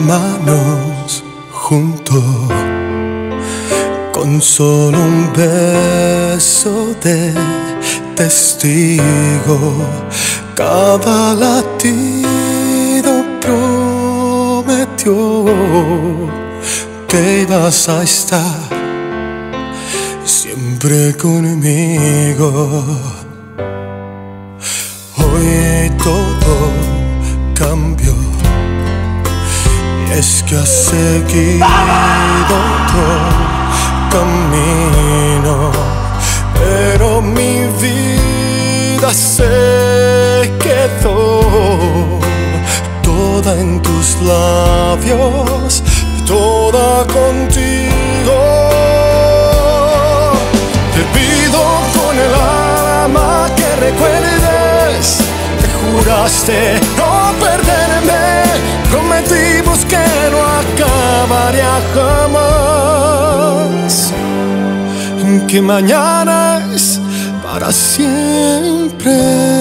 manos junto con solo un beso de testigo. Cada latido prometió que vas a estar siempre conmigo. Hoy todo es que has seguido otro camino, pero mi vida se quedó toda en tus labios, toda contigo. Te pido con el alma que recuerdes que juraste jamás, que mañana es para siempre.